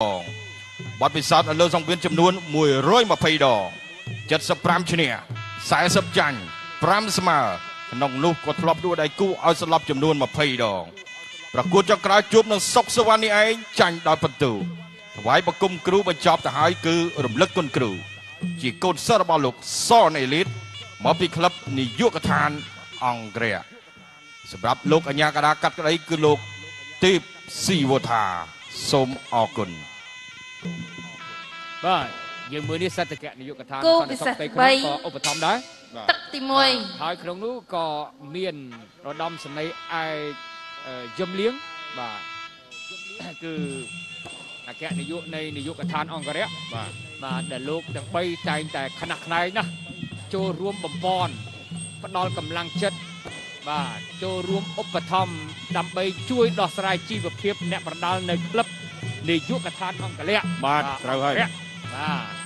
ងបទពិសោធន៍នៅលើសង្វៀនចំនួន120ដង75ឈ្នះ40ចាញ់5ស្មើក្នុងនោះក៏ធ្លាប់ដួលដៃគូឲ្យស្លាប់ចំនួន20ដងប្រកួតចុងក្រោយជួបនឹងសុកសវណ្ណនេះឯងចាញ់ដោយបន្ទូថ្វាយបង្គំគ្រូបញ្ចប់ទៅហើយគឺរំលឹកគុណគ្រូ ជាកូនសិស្សរបស់លោកសនអេលីតមកពីក្លឹបនាយកដ្ឋានអង្គរៈសម្រាប់លោកអញ្ញាកដាកាត់ក្តីគឺលោកទេពស៊ីវថាសូមអរគុណ បាទយើងមើលនេះសតកៈនាយកដ្ឋានគូសន្តិសុខពិសេសផ្ទៃក្នុង3ក៏ឧបត្ថម្ភដែរទឹកទីហើយក្នុងនោះក៏មានរដំសនីឯកអឺយឹមលៀងបាទគឺអគ្គនាយកនៃនាយកដ្ឋានអង្គរៈបាទបាទដែលលោកទាំង3តែងតែខ្នះខ្នែងណាស់ចូលរួមបំពន់ផ្ដល់កម្លាំងចិត្តបាទចូលរួមឧបត្ថម្ភដើម្បីជួយដោះស្រាយជីវភាពអ្នកប្រដាល់នៅក្លឹប នាយកដ្ឋានអង្គរៈបាទត្រូវហើយបាទ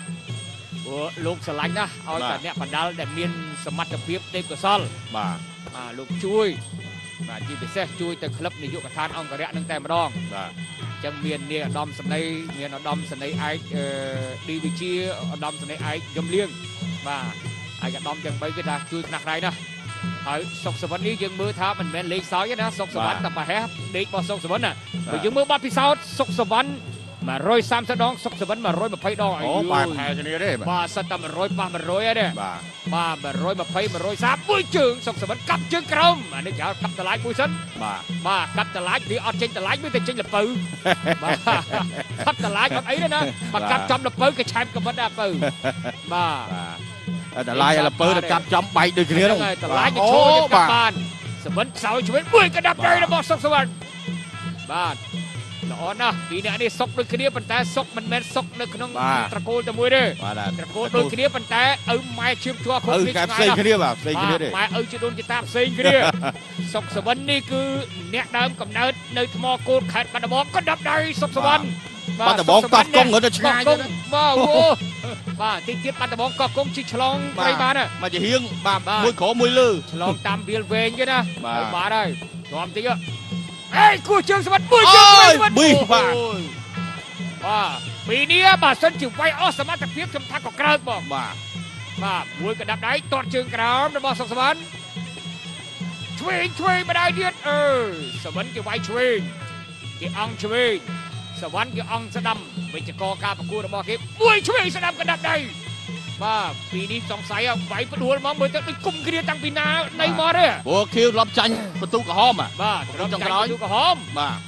ព្រោះលោកស្រឡាញ់ណាស់ឲ្យបាតែទអ្នកបណ្ដាលដែលមានសមត្ថភាពទេពកោសលបាទបាទលោកជួយបាទជាពិសេសជួយទៅក្លឹបនាយកដ្ឋានអង្គរៈនឹងតែម្ដងបាទអញ្ចឹងមាននាយឧត្តមសេនីយ៍មានឧត្តមសេនីយ៍ឯកអឺឌីវិជាឧត្តមសេនីយ៍ឯកយមលៀងបាទឯកឧត្តមទាំង3គឺថាជួយខ្នះខ្នែងណាស់ ហើយសុកសវណ្ណនេះយើងមើលថាមិនមែនលេខសើចទេណាសុកសវណ្ណតែប្រហែលដេករបស់សុកសវណ្ណណាបើយើងមើលបាត់ពិសោធន៍សុកសវណ្ណ130ដងសុកសវណ្ណ120ដងអូបាទខែគ្នាទេបាទបាទសិតតែ100ប៉ះ100ហើយទេបាទបាទ120 130មួយជើងសុកសវិនកាប់ជើងក្រោមអានេះគេហៅកាប់តឡាយមួយសិនបាទបាទកាប់តឡាយវាអត់ចេញតឡាយវាតែចេញលពៅបាទកាប់តឡាយអត់អីទេណាបាទកាប់ចំលពៅគេឆែបកបិតដែរពៅបាទ បាទតែឡាយលពើទៅកាប់ចំបែកដូចគ្នាហ្នឹងហើយតឡាយគេអូឈោយើងកាបាប់ទបានសវិនខ្សោយឆ្វេងមួយកដាប់ដៃរបស់សុកសវិនបាទល្អណាស់ពីរអ្នកនេះសុកដូចគ្នាប៉ុន្តែសុកមិនមែនសុកនៅក្នុងត្រកូលតែមួយទេបាទត្រកូលដូចគ្នាប៉ុន្តែឪម៉ែជឿមជាប់គ្រប់ឪគ្នាកែឆ្ងាផ្សេយងណាស់គ្នាបាទផ្សេងគ្នាទេម៉ែឪជាដូនជាតាផ្សេងគ្នាសុកសវណ្ណនេះគឺអ្នកដើមកំណើតនៅថ្មគោលខេត្តបាត់ដំបងក៏ដាប់ដៃសុកសវណ្ណបាត់ដំបងកោះកុងរត់ទៅឆ្ងាយកោះកុងបាទអូ បាទទីទៀតបាត់ដំបងកោះកុងជីឆ្លងព្រៃបានណាមកជាហៀងបាទបាទមួយក្រោមមួយលើឆ្លងតាមវាលវែងគេណាបាទហើយបាទហើយទ្រាំតិចអេគោះជើងសវណ្ណមួយជើងអូយសវណ្ណប៊ីបាទអូយបាទពីនេះបាទសិនជាវាយអស់សមត្ថភាពខ្ញុំថាក៏ក្រើកបងបាទបាទមួយក៏ដាប់ដៃទាត់ជើងក្រោមរបស់សុកសវណ្ណឆ្វេងឆ្វេងម្ដាយទៀតអឺសវណ្ណគេវាយឆ្វេងគេអង្គឆ្វេង សវណ្ណគេអង្គស្ដាំវិជ្ជករការប្រកួតរបស់គេមួយឆ្វេងស្ដាំក៏ដាប់ដៃបាទពីនេះសង្ស័យវាយផ្ដួលមកមើលទៅដូចគុំគ្រាតាំងពីណានៃមកទេព្រោះខៀវលប់ចាញ់បន្ទូក្រហមបាទបាទចុចុងងក្រោក្រោយយទូក្រហមបាទ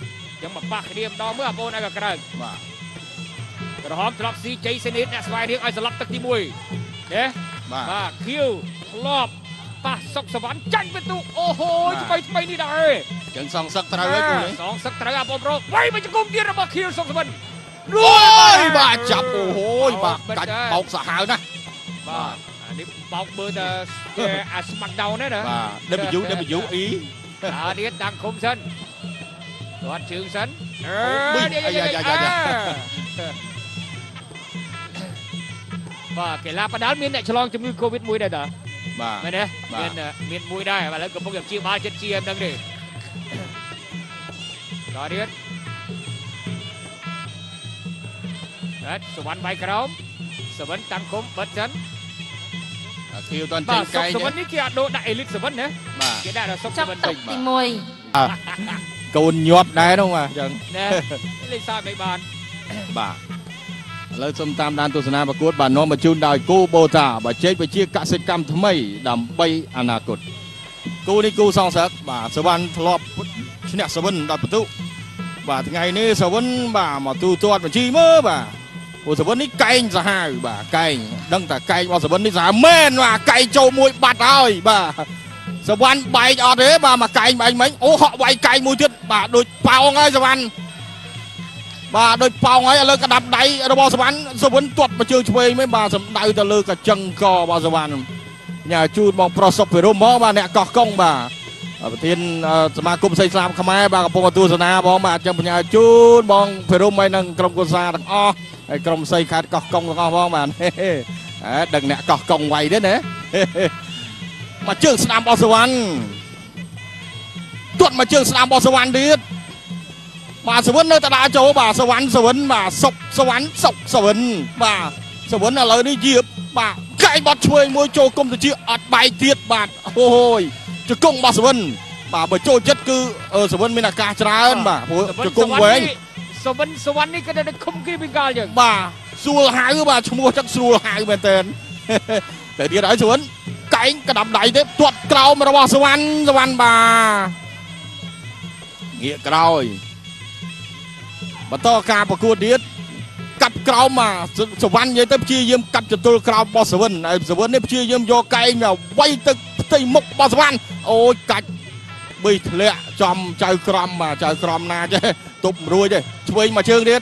ចឹងមកប៉ះគ្នាម្ដងមើលបងប្អូនឲ្យក៏ក្រើកបាទក្រហមធ្លាប់ស៊ីជ័យសេនីតអ្នកស្វាយរៀងឲ្យស្លាប់ទឹកទី1ទេបាទបាទខៀវធ្លាប់ ប៉ះសុកសវណ្ណចាញ់បន្ទុអូហូបាទថ្មីថ្មីនេះដែរចឹងសងសឹកត្រូវហើយគូនេះសងសឹកត្រូវអាបងប្រុសវាយមកជង្គង់ទៀតរបស់ខៀវសុកសវណ្ណរួយបាទចាប់អូហូយបាទបិទកាច់ដែរបោកសាហាវណាស់បាទអានេះបោកមើលតែគេអាស្មាក់ដោនទេណាបាទ W W E អានេះដាំងឃុំសិនគាត់ជើងសិនអឺប៊ីនេះអាយ៉ាយ៉ាយ៉ាយ៉ាបាទកីឡាបដាល់មានអ្នកឆ្លងជំងឺ Covid មួយដែរតា បាទមែនទេបាទមានមានមួយដែរឥឡូវកំពុងតែព្យាបាលចិត្តជាហ្នឹងទេដល់ទៀតអត់សវណ្ណបាយក្រោមសវណ្ណតាំងគុំបិទសិនខៀវតន់បាចេញទសុកែកងសវណ្ណនេះគេអត់ដូរដាក់អេលីតសវណ្ណណាបាទគេដាក់ដល់សុកសចាប់វណ្ណទឹកវិញទីកូនញាត់ដែរនោះបាទអញ្ចឹងណែលេខសើចមិនបានបាទ ឥឡូវសូមតាមដានទស្សនាប្រកួតបាទនាំមកជូនដោយគូបូតាបច្ចេកវិទ្យាកសិកម្មថ្មីដើម្បីអនាគតគូនេះគូសងសឹកបាទសវណ្ណធ្លាប់ឈ្នះសវិនដល់បន្ទុបាទថ្ងៃនេះសវិនបាទមកទូទាត់បញ្ជីមើលបាទអូសវិននេះកែងសាហាវបាទកែងដឹងតែកែងរបស់សវិននេះសាហាវមែនបាទកែងចូលមួយបាត់ហើយបាទសវណ្ណបែកអត់ទេបាទមកកែងបែកមិញអូហក់វាយកែងមួយទៀតបាទដូចប៉ោងហើយសវណ្ណ បាទដូចប៉ោងហើយឥឡូវក្តាប់ដៃរបស់សវណ្ណសវណ្ណទាត់មកជើងឆ្វេងមិនបាទសំដៅទៅលើកញ្ចឹងករបស់សវណ្ណញ៉ាជូនបងប្រុសសុកភិរមមកបាទអ្នកកោះកុងបាទប្រធានអឺសមាគមសីស្លាមខ្មែរបាទកំពុងតែទស្សនាបងបាទអញ្ចឹងបញ្ញាជូនបងភិរមហើយនឹងក្រុមកុសាទាំងអស់ហើយក្រុមសីខេត្តកោះកុងទាំងអស់បងបាទហេហេអើដឹងអ្នកកោះកុងໄວទេណាហេហេមកជើងស្ដាំរបស់សវណ្ណទាត់មកជើងស្ដាំរបស់សវណ្ណទៀត បាទសវណ្ណនៅតដាចូលបាទសវណ្ណសវណ្ណបាទសុកសវណ្ណសុកសវណ្ណបាទសវណ្ណឥឡូវនេះយាបបាទកែងបត់ឆ្វេងមួយចូលគុំទៅជាអត់បែកទៀតបាទអូយជង្គង់របស់សវណ្ណបាទបើចូលចិត្តគឺអឺសវណ្ណមានឱកាសច្រើនបាទព្រោះជង្គង់វែងសវណ្ណសវណ្ណនេះក៏នៅឃុំគីពីកាលយើងបាទស្រួលហៅបាទឈ្មោះចឹងស្រួលហៅមែនតើតែទៀតហើយសវណ្ណកែងក្តាប់ដៃទេទាត់ក្រោមរបស់សវណ្ណសវណ្ណបាទងាកក្រោយ បន្តការប្រកួតទៀតកាប់ក្រោមមកសវណ្ណនិយាយទៅព្យាយាមកាប់ចតុលក្រោមរបស់សវណ្ណហើយសវណ្ណនេះព្យាយាមយកកែងមកវាយទឹកផ្ទៃមុខរបស់សវណ្ណអូយកាច់បីធ្លាក់ចំចៅក្រមបាទចៅក្រមណាចេះទប់មិនរួចទេឆ្វេងមកជើងទៀត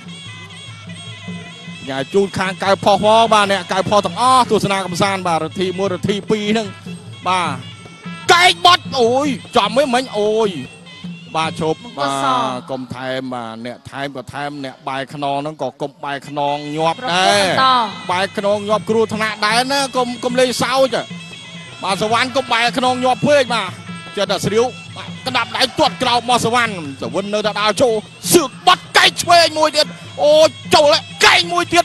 ញ៉ាជូនខាងកៅផុសផងបាទអ្នកកៅផុសទាំងអស់ទស្សនាកំសាន្តបាទរទ្ធី1រទ្ធី2ហ្នឹងបាទកែកបត់អូយចំមិនមិញអូយ បាទជប់បាទកុំថែមបាទអ្នកថែមក៏ថែមអ្នកបាយខ្នងហ្នឹងក៏កុំបាយខ្នងញាប់ប្រដែកួតរបន្តបាយខ្នងញាប់គ្រោះថ្នាក់ដែរណាកុំកុំលេងសើចបាទសវណ្ណកុំបាយខ្នងញាប់ពេកបាទចិត្តតែស្រាវបាទក្តាប់ដៃទាត់ក្រោមមកសវណ្ណសវណ្ណនៅតែដើរចូលសឿកបាត់កែកឆ្វេងមួយទៀតអូយចូលហើយកែងមួយទៀត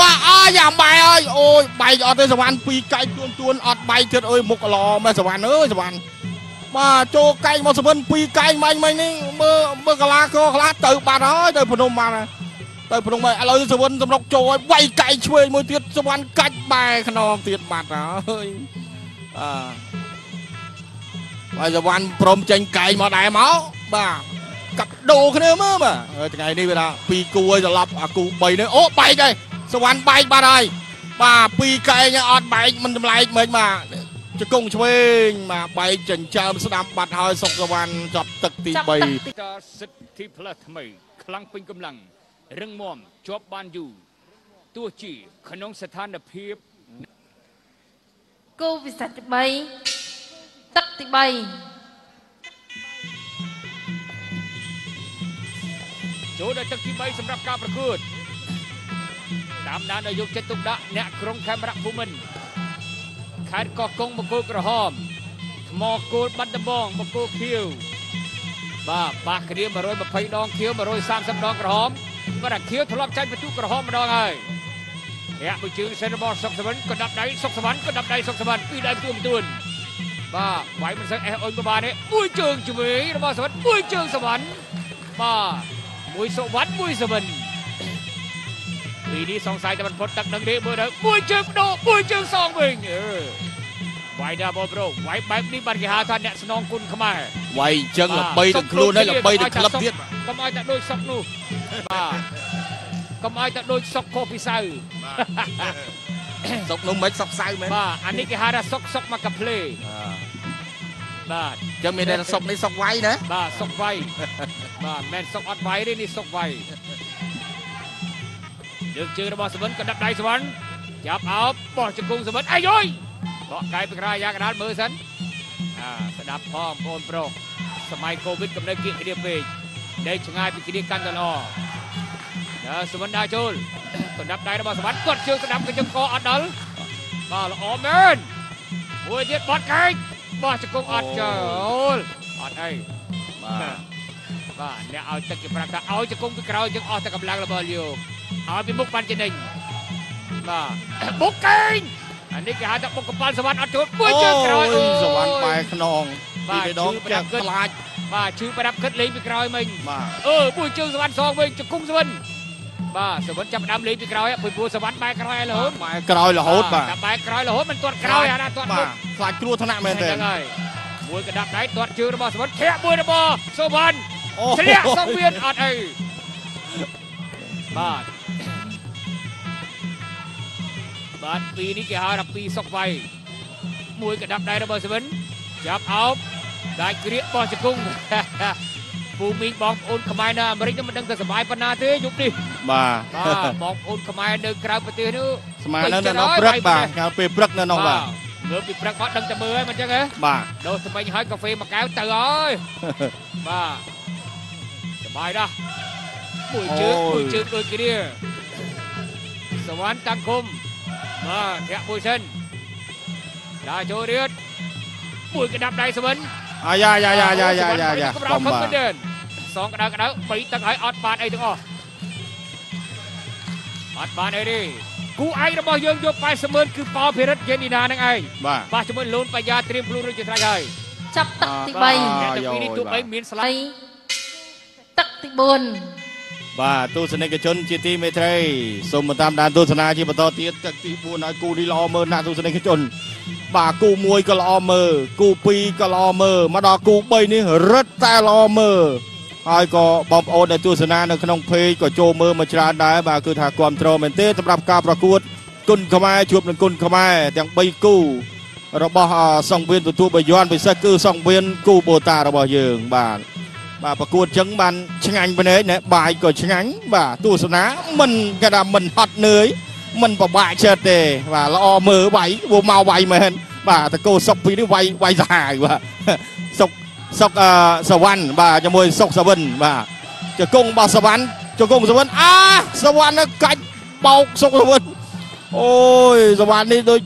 បាទអើយយ៉ាបែកអើយអូយបែកអត់ទេសវណ្ណពីរកែងទួនទួនអត់បែកទៀតអើយមុខល្អមែនសវណ្ណអើយសវណ្ណ បាទចូលកែងមកសវិនពីរកែងមាញ់មិញនេះមើលមើលកលាកខ្លះទៅបាត់ហើយទៅភ្នំបាត់ហើយទៅភ្នំហើយឥឡូវសវិនសម្រុកចូលហើយវាយកែងឆ្វេងមួយទៀតសវណ្ណកាច់បែខ្នងទៀតបាត់ហើយអាបាទសវណ្ណព្រមចេញកែងមកដែរមកបាទកាប់ដូរគ្នាមើលបាទហើយថ្ងៃនេះវាថាពីរគូឲ្យត្រឡប់អាគូ3នេះអូបែកហើយសវណ្ណបែកបាត់ហើយបាទពីរកែងអត់បែកមិនចម្លែកមិនបាទ ជង្គង់ឆ្វេងបាទបែកចិញ្ចើមស្ដាំបាត់ហើយសុកសវណ្ណចាប់ទឹកទីចាប់3ទឹកទីតសិទ្ធិផ្លាស់ថ្មីខ្លាំងពេញកម្លាំងរឹងមាំជាប់បានយូរទោះជាក្នុងស្ថានភាពគូពិសេសទី3ទឹកទី3ចូលដល់ទឹកទី3សម្រាប់ការប្រកួតតាមដានដោយយកចិត្តទុកដាក់អ្នកក្រុងខេមរៈភូមិន្ទ ខេត្តកោះកុងបង្គោលក្រហមថ្មគោលបាត់ដំបងបង្គោលខៀវបាទបាសគ្រា120ដងខៀវ130ដងក្រហមបាទអាខៀវធ្លាប់ចាញ់បន្ទុកក្រហមម្ដងហើយរាក់មួយជើងសិនរបស់សុកសវណ្ណក៏ដាប់ដៃសុកសវណ្ណក៏ដាប់ដៃសុកសវណ្ណពីរដៃផ្ទួនផ្ទួនបាទវាយមិនសឹកអេសអុយក៏បានទេមួយជើងជំនាញរបស់សវណ្ណមួយជើងសវណ្ណបាទមួយសុវត្ថិមួយសវិន ពីនេះសង្ស័យតែមិនផុតទឹកនឹងទេមើលទៅមួយជើងបដោមួយជើងសងវិញអឺវាយដល់បងប្រុសវាយបែបនេះបានគេហៅថាអ្នកស្នងគុណខ្មែរវាយអញ្ចឹងល្បីទាំងខ្លួនហើយល្បីទាំងក្លឹបទៀតកុំឲ្យតែដូចសុកនោះបាទកុំឲ្យតែដូចសុកខុសពីសៅសុកនោះមិនសុកសៅមែនបាទអានេះគេហៅថាសុកសុកមកកាផ្លេបាទអញ្ចឹងមានតែសុកនេះសុកវាយណាបាទសុកវាយបាទមិនមែនសុកអត់វាយទេនេះសុកវាយ លើកជើងរបស់សវិនក៏ដាក់ដៃសវិនចាប់អោបបោះជង្គង់សវិនអាយយបកកាយពីក្រៅយ៉ាកដាលមើលសិនអាស្ដាប់ផងបងប្រុសសម័យកូវីដកំណើគៀកគ្នាពេកដេកឆ្ងាយពីគ្នាកាន់តែល្អដល់សវិនដើរចូលក៏ដាក់ដៃរបស់សវិនគាត់ជើងស្ដាប់កញ្ចឹងកអត់ដល់បាទល្អមែនមួយទៀតបត់កែងបោះជង្គង់អត់ចូលអត់អីបាទបាទអ្នកឲ្យទឹកគេប្រាប់ថាឲ្យជង្គង់ពីក្រោយយើងអស់តែកម្លាំងរបស់លោក ឲ្យពីមុខបានចំណេញបាទបុកកេងអានេះគេហៅថាបុកកប៉ាល់សវណ្ណអត់ចូលមួយជើងក្រោយអូយសវណ្ណបែខ្នងបាទពីរដងជឿប្រដាចាប់ក់គិតខ្លាចបាទឈឺប្រដាប់គិតលេងពីក្រោយមិញបាទអឺមួយជើងសវណ្ណសងវិញជង្គង់សវណ្ណបាទសវណ្ណចាប់ផ្ដើមលេងពីក្រោយពីព្រោះសវណ្ណបែកក្រោយរហូតបែក្រោយរហូតបាទតែបែកក្រោយរហូតមិនទាត់ក្រោយអាណាទាត់មុបាទខខ្លាចគ្រោះថ្នាក់មែនទេហ្នឹងហើយមួយកដាប់ដៃទាត់ជើងរបស់សវណ្ណធាក់មួយរបស់សវណ្ណអូធ្លាក់សង្វៀនអត់អីបាទ បាទពីរនេះគេហៅថាពីរសុកវៃមួយកដាប់ដៃរបស់សេវិនចាប់អោបដាច់គ្រាកបោះជង្គង់ពូមីងបងប្អូនខ្មែរនៅអាមេរិកមិនដឹងថាសុបាយប៉ុណ្ណាទេយប់នេះបាទបាទបងប្អូនខ្មែរនៅក្រៅប្រទេសនោះស្មើនៅនៅព្រឹកបាទកាលពេលព្រឹកនៅនោះបាទមើលពីព្រឹកបាត់ដឹងតែមើលហ្នឹងអញ្ចឹងហ៎បាទដូរស្មិញហើយកាហ្វេមួយកែវទៅអើយបាទសុបាយណាស់មួយជើងមួយជើងដូចគ្នាសវណ្ណតាំងគុំ បាទធាក់មួយសិនដើរចូលរៀតមួយកដាប់ដៃសវិនអាយ៉ាយ៉ាយ៉ាយ៉ាយ៉ាយ៉ាយ៉ាកម្រកុំខំបាទមិនដើរសសងក្តៅក្តៅបីទឹកហើយអត់បានអីទាំងអស់អត់បានអីទេគូឯករបស់យើងយក80ម៉ឺនគឺប៉ោភិរិតយេនីណានឹងឯងបាទប៉ះជាមួយលូនបញ្ញាត្រៀមខ្លួនរួចជាស្រេចហើយចាប់ទឹកទីបាទអ្នក3ទាំងពីរនេះទោះបីមានស្លាប់ទឹកទី4 បាទទស្សនិកជនជាទីមេត្រីសូមតាមដានទស្សនាជាបន្តទៀតទឹកទី4ឲ្យគូនេះល្អមើលណាស់ទស្សនិកជន បាទគូ1ក៏ល្អមើលគូ2ក៏ល្អមើលមកដល់គូ3នេះរឹតតែល្អមើលហើយក៏បងប្អូនដែលទស្សនានៅក្នុងเพจក៏ចូលមើលមកច្រើនដែរបាទគឺថាគ្រប់ត្រមែនទេសម្រាប់ការប្រកួតគុណខ្មែរជួបនឹងគុណខ្មែរទាំង3គូរបស់អសង្វៀនទទួលបយ័នពិសេសគឺសង្វៀនគូបូតារបស់យើងបាទ បាទប្រកួតចឹងបានឆ្ងាញ់ប៉ុណ្ណេះណែបាយក៏ឆ្ងាញ់បាទទស្សនាមិនគេថាមិនហត់នឿយមិនពិបាកចិត្តទេបាទល្អមើលវាយវាមកវាយមែនបាទតកោសុកពីនេះវាយវាយសាហាវបាទសុកសុកអឺសវណ្ណបាទជាមួយសុកសវិនបាទជង្គង់របស់សវណ្ណជង្គង់សវិនអាសវណ្ណកាច់បោកសុកសវិនអូយសវណ្ណនេះដូច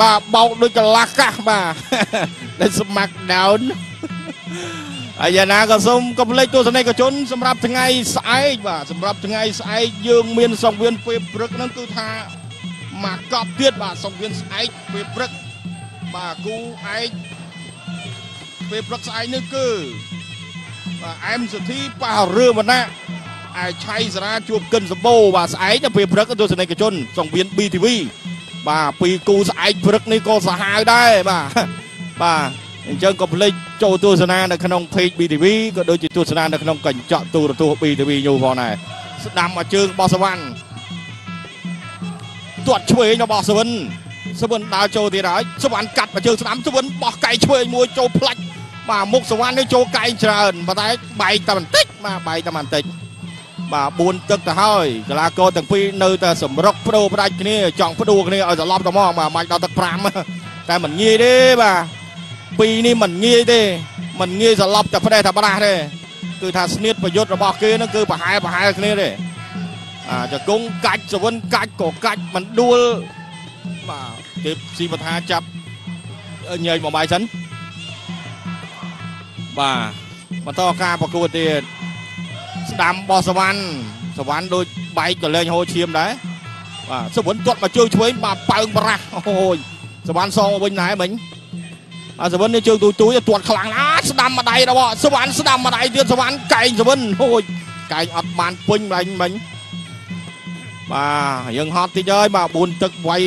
បាទបោកដូចកន្លះកាសបាទដែលស្មាក់ដោន ហើយយ៉ាងណាក៏សូមកុំភ្លេចទស្សនិកជនសម្រាប់ថ្ងៃស្អែកបាទសម្រាប់ថ្ងៃស្អែកយើងមានសង្វៀនពេលព្រឹកហ្នឹងគឺថាមកកប់ទៀតបាទសង្វៀនស្អែកពេលព្រឹកបាទគូឯកពេលព្រឹកស្អែកនេះគឺបាទអែមសុធីប៉ះរឿងវណ្ណៈឯឆៃសារាជួបកិនសម្បូរបាទស្អែកទៅពេលព្រឹកទស្សនិកជនសង្វៀន BTV បាទពីរគូស្អែកព្រឹកនេះក៏សាហាវដែរបាទបាទ អញ្ចឹងកុំភ្លេចចូលទស្សនានៅក្នុង page BTV ក៏ដូចជាទស្សនានៅក្នុងកញ្ចក់ទូរទស្សន៍ BTV ញូផងដែរស្ដាំមកជើងរបស់សវណ្ណទាត់ឆ្វេងរបស់សវិនសវិនដើរចូលទៀតហើយសវណ្ណកាត់មកជើងស្ដាំសវិនបោះកែងឆ្វេងមួយចូលផ្លាច់បាទមុខសវណ្ណនេះចូលកែងច្រើនប៉ុន្តែបែកតែបន្តិចបាទបែកតែបន្តិចបាទ4ទឹកទៅហើយកីឡាករទាំងពីរនៅតែសម្រុកបដូរផ្ដាច់គ្នាចង់ផ្ដួលគ្នាឲ្យត្រឡប់ទៅមកបាទមិនដល់ទឹក5តែមិនងាយទេបាទ ពីរនេះមិនងាយទេមិនងាយសន្លប់តែផ្ដេសតែប្រាស់ទេគឺថាស្នៀតប្រយុទ្ធរបស់គេហ្នឹងគឺប្រហែលប្រហែលគ្នាទេអាចង្គង់កាច់សវិនកាច់ក៏កាច់មិនដួលបាទគេស៊ីបថាចាប់ញែកមកបាយសិនបាទបន្តការប្រកួតទៀតស្ដាំបោះសវណ្ណសវណ្ណដូចបែកក៏លែងហូរឈាមដែរបាទសវិនទាត់មកជើងឆ្វេងបាទប៉ើងបរាស់អូយសវណ្ណសងមកវិញណែមិញ អាសវិននេះជើងទូទូយទាត់ខ្លាំងណាស់ស្ដាំម្ដាយរបស់សវណ្ណស្ដាំម្ដាយទៀតសវណ្ណកែងសវិនអូយកែងអត់បានពេញម្លេញមិញបាទយើងហត់តិចហើយបាទ4ទឹកវាយ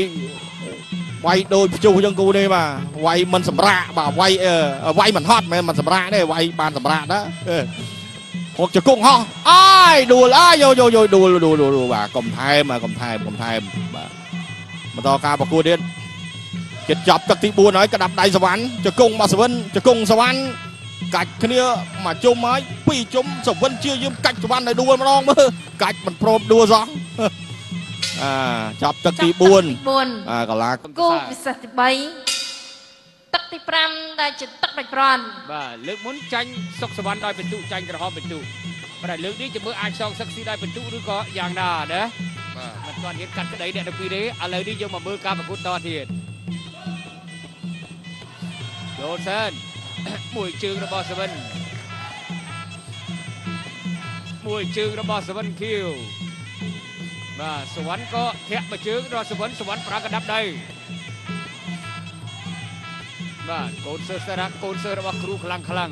វាយដូចភ្ជុះយើងគូនេះបាទវាយមិនសម្រាកបាទវាយអឺវាយមិនហត់មិនមិនសម្រាកទេវាយបានសម្រាកណាអឺហុកជង្គង់ហោះអាយដួលអាយយោយោយោដួលដួលដួលបាទកុំថែមបាទកុំថែមកុំថែមបាទបន្តការប្រកួតទៀត ចិត្តចាប់ទឹកទី4ហើយក្តាប់ដៃសវណ្ណជង្គង់មកសវិនជង្គង់សវណ្ណកាច់គ្នាមកជុំហើយពីរជុំសវិនជាយើងកាច់សវណ្ណឲ្យដួលម្ដងមើលកាច់មិនព្រមដួលសោះអាចាប់ទឹកទី4 4អាកន្លាគូពិសេសទី3ទឹកទី5ដែលជាទឹកដាច់ប្រន់បាទលើកមុនចាញ់សុកសវណ្ណដោយពិន្ទុចាញ់ក្រហមពិន្ទុបាទលើកនេះជំរឿអាចសងសឹកស៊ីដោយពិន្ទុឬក៏យ៉ាងណាណាបាទមិនទាន់ហ៊ានកាត់ក្តីអ្នកទាំងពីរទេឥឡូវនេះយើងមកមើលការប្រកួតតទៀត យូនសិនមួយជើងរបស់សវិនមួយជើងរបស់សវិនខៀវបាទសវណ្ណក៏ធាក់មួយជើងរបស់សវិនសវណ្ណប្រើកណ្ដាប់ដៃបាទកូនសើសារ៉ាកូនសើរបស់គ្រូខ្លាំងខ្លាំង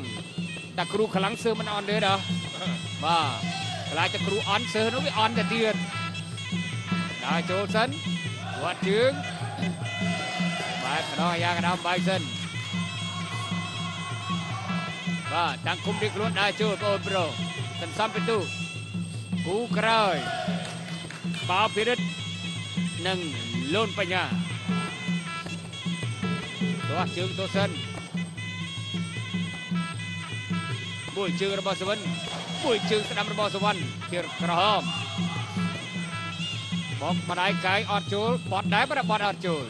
តែគ្រូខ្លាំងសើមិនអន់ទេណាបាទខ្លាចតែគ្រូអន់សើនោះវាអន់តែទៀតដើរចូលសិនវត្តជើងបាទកណ្ដោះយ៉ាងកណ្ដោះបាយសិន បាទតាំងគុំទីខ្លួនដើរចូលបងប្អូនសន្សំពិន្ទុគូក្រោយបោភិរិទ្ធនិងលូនបញ្ញាទោះជើងទោះសិនមួយជើងរបស់សវណ្ណមួយជើងស្ដាំរបស់សវណ្ណជាក្រហមបកម្ដាយកាយអត់ចូលបត់ដែរប៉ុន្តែបត់អត់ចូល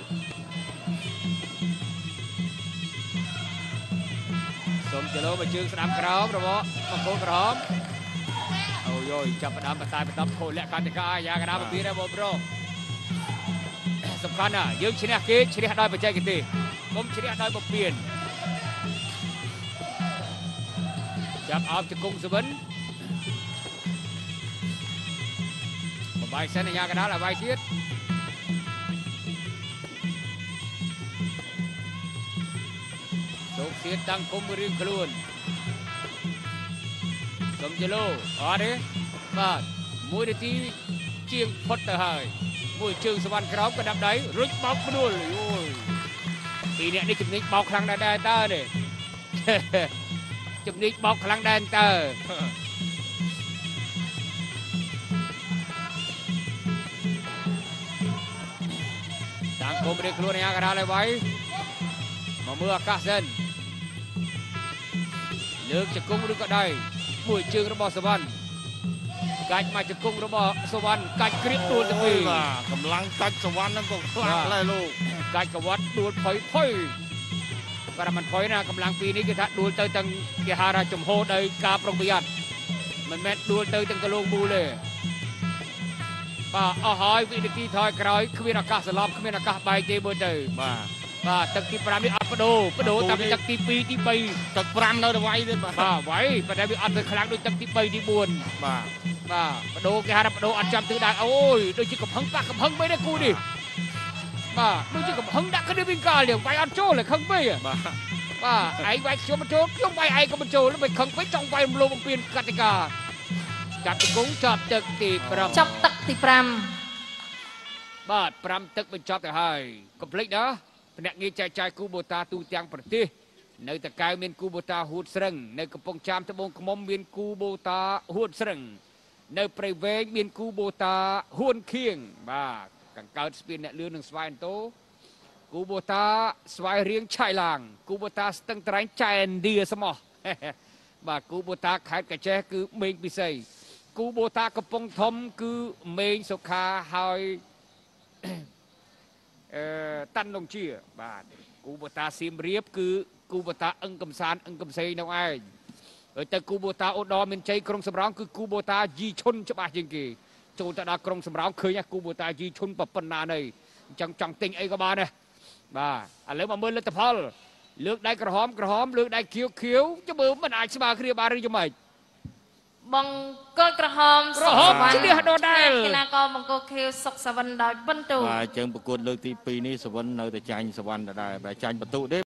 សុំចលោមកជើងស្ដាំក្រោមរបស់បង្គោលក្រហមអូយយចាប់ផ្ដើមបតែបន្តខូលក្ខន្តិកាយ៉ាងណាពពីរបស់បងប្រុសសំខាន់ណាយើងឈ្នះគេឈ្នះដោយបច្ចេកទេសគុំឈ្នះដោយបំពេញចាប់អោបជង្គង់សវិនបបាយសិនអាយ៉ាកដាលអបាយទៀត សូកសៀតតាំងគុំរៀងខ្លួនសុំជឡូអត់ទេបាទមួយនាទីជាងផុតទៅហើយមួយជើងសវណ្ណក្រោមក៏ដាប់ដៃរុចបោកផ្ដួលអូយពីរអ្នកនេះជំនាញបោកខ្លាំងដែរដែរតើនេះជំនាញបោកខ្លាំងដែរតើតាំងគុំរៀងខ្លួនអាញាកណ្ដាលឲ្យໄວមកមើលអាកាសសិន លើកជង្គង់ឬក៏ដៃមួយជើងរបស់សវណ្ណកាច់មកជង្គង់របស់សវណ្ណកាច់គ្រៀបដួលទៅពីរបាទកម្លាំងកាច់សវណ្ណហ្នឹងក៏ខ្លាំងដែរលោកកាច់កវាត់ដួលផុយផុយបាទមិនផុយណាកម្លាំងពីរនេះគេថាដួលទៅទាំងគេហៅថាចំហដោយការប្រុងប្រយ័ត្នមិនមែនដួលទៅទាំងកលងមូលទេបាទអស់ហើយវិនាទីថយក្រោយគ្មានឱកាសសន្លប់គ្មានឱកាសបែកទេមើលទៅបាទ បាទទឹកទី5នេះអត់បដូរបដូរតាំងពីទឹកទី2ទី3ទឹក5នៅទៅវាយទៀតបាទបាទໄວប៉ុន្តែវាអត់ទៅខ្លាំងដូចទឹកទី3ទី4បាទបាទបដូរគេហៅថាបដូរអត់ចាំទិសដៅអូយដូចជាកំហឹងប៉ះកំហឹងបីដែរគូនេះបាទដូចជាកំហឹងដាក់គ្នាវិញកាលនេះវាយអត់ចូលទេខឹងពេកបាទបាទឯងវាយខ្ញុំមិនចូលខ្ញុំវាយឯងក៏មិនចូលមិនខឹងពេកចង់វាយរំលោភបំពានកតិកាចាប់ជង្គង់ចាប់ទឹកទី5ចាប់ទឹកទីបាទ5ទឹកបញ្ចប់ទៅហើយកុំភ្លេចណា ភ្នាក់ងារចែកចាយគូបូតាទូទាំងប្រទេសនៅតកៅមានគូបូតាហួតស្រឹងនៅកំពង់ចាមត្បូងឃ្មុំមានគូបូតាហួតស្រឹងនៅព្រៃវែងមានគូបូតាហួនខៀងបាទកង្កើតស្ពានអ្នកលឿននិងស្វាយអន្តោគូបូតាស្វាយរៀងឆៃឡាងគូបូតាស្ទឹងត្រែងចែនឌីស្មោះបាទគូបូតាខេត្តកាចេះគឺមេងពិសីគូបូតាកំពង់ធំគឺមេងសុខាហើយអឺ តាន់លងជា បាទគូបតាសៀមរាបគឺគូបតាអឹងកំសានអឹងកំសេងនោះឯងហើយទៅគូបតាអូដរមានជ័យក្រុងសំរោងគឺគូបតាយីឈុនច្បាស់ជាងគេចូលទៅដល់ក្រុងសំរោងឃើញគូបតាយីឈុនប៉ុណ្ណានៃអញ្ចឹងចង់ទិញអីក៏បានដែរបាទឥឡូវមកមើលលទ្ធផល លើកដៃក្រហមក្រហមលើកដៃខៀវខៀវចាំមើលមិនអាចស្មើគ្នាបានឬយ៉ាងម៉េច3 បង្គោលក្រហមក្រហមឈ្នះដដែលកីឡាករបង្គោលខៀវសុកសវិនដោយពិនទូបាទអញ្ចឹងប្រកួតលើកទី2នេះសវណ្ណនៅតែចាញ់សវណ្ណដដែលបើចាញ់បន្ទុទេ